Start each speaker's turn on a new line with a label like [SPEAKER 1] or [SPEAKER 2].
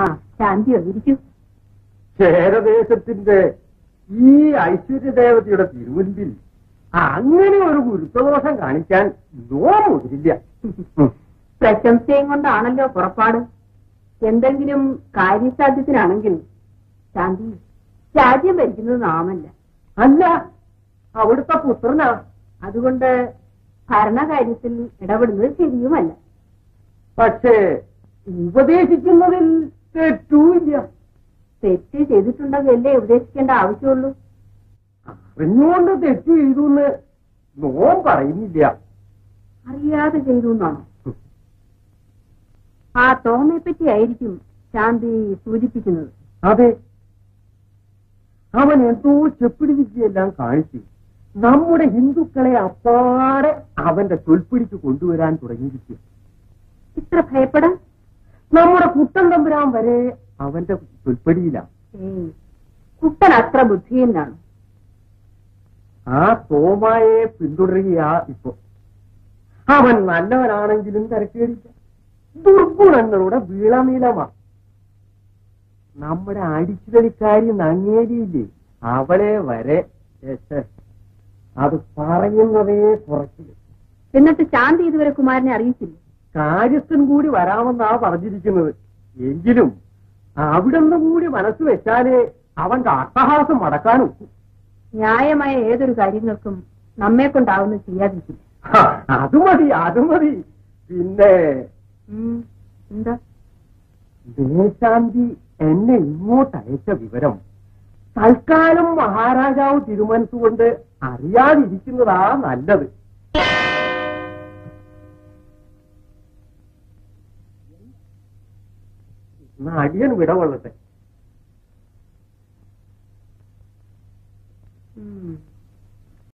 [SPEAKER 1] ആ ശാന്തിയോ ഇരിക്കൂ
[SPEAKER 2] ക്ഷേരദേശത്തിന്റെ ഈ ഐശ്വര്യദേവതയുടെ തിരുമുൻപിൽ അങ്ങനെ ഒരു ഗുരുത്വദോഷം കാണിക്കാൻ നോമുതിരില്ല.
[SPEAKER 1] പ്രശംസയും കൊണ്ടാണല്ലോ പുറപ്പാട്. എന്തെങ്കിലും കാര്യസാധ്യത്തിനാണെങ്കിൽ ശാന്തി രാജ്യം ഭരിക്കുന്നത് നാമല്ല.
[SPEAKER 2] അല്ല അവിടുത്തെ പുത്രനാ.
[SPEAKER 1] അതുകൊണ്ട് ഭരണകാര്യത്തിൽ ഇടപെടുന്നത് ശരിയുമല്ല.
[SPEAKER 2] പക്ഷേ ഉപദേശിക്കുന്നതിൽ തെറ്റൂല്ല
[SPEAKER 1] തെറ്റ് ചെയ്തിട്ടുണ്ടെങ്കിലല്ലേ ഉപദേശിക്കേണ്ട ആവശ്യമുള്ളൂ.
[SPEAKER 2] അറിഞ്ഞുകൊണ്ട് തെറ്റ് ചെയ്തു എന്ന് നോം പറയുന്നില്ല.
[SPEAKER 1] അറിയാതെ ചെയ്തു എന്നാണോ ആ തോമയെ പറ്റി ആയിരിക്കും ശാന്തി സൂചിപ്പിക്കുന്നത്.
[SPEAKER 2] അതെ. അവൻ എന്തോ ചെപ്പിടി വിദ്യയെല്ലാം കാണിച്ചു നമ്മുടെ ഹിന്ദുക്കളെ അപ്പാടെ അവന്റെ ചൊൽപ്പിടിക്ക് കൊണ്ടുവരാൻ തുടങ്ങിയിരിക്കും
[SPEAKER 1] ഇത്ര ഭയപ്പെടാൻ
[SPEAKER 2] നമ്മുടെ കുട്ടൻ തമ്പുരാൻ വരെ അവന്റെ ചൊൽപ്പടിയിലാണ്
[SPEAKER 1] കുട്ടൻ അത്ര ബുദ്ധിയെന്നാണ്
[SPEAKER 2] ആ തോമായെ പിന്തുടരുകയാ ഇപ്പൊ. അവൻ നല്ലവനാണെങ്കിലും തിരക്കേടില്ല. ദുർഗുണങ്ങളുടെ വീളനീളമാ നമ്മുടെ അടിച്ചുതലിക്കാരി നങ്ങേരിയില്ലേ അവളെ വരെ. അത് പറയുന്നതേ കുറച്ചില്ല
[SPEAKER 1] എന്നിട്ട് ശാന്തി ഇതുവരെ കുമാരനെ അറിയിച്ചില്ല?
[SPEAKER 2] കാര്യസ്ഥൻ കൂടി വരാമെന്നാ പറഞ്ഞിരിക്കുന്നത്. എങ്കിലും അവിടുന്ന് കൂടി മനസ്സ് വെച്ചാലേ അവന്റെ അട്ടഹാസം മടക്കാനും.
[SPEAKER 1] ന്യായമായ ഏതൊരു കാര്യങ്ങൾക്കും നമ്മെ കൊണ്ടാവുന്ന ചെയ്യാതിരിക്കില്ല
[SPEAKER 2] ഹ, അത് മതി അത് മതി. പിന്നെ
[SPEAKER 1] എന്താ?
[SPEAKER 2] ദേശാന്തി എന്നെ ഇങ്ങോട്ട് അയച്ച വിവരം തൽക്കാലം മഹാരാജാവ് തീരുമാനിച്ചുകൊണ്ട് അറിയാതിരിക്കുന്നതാ നല്ലത്. நான் அடியன் விடவழத்தை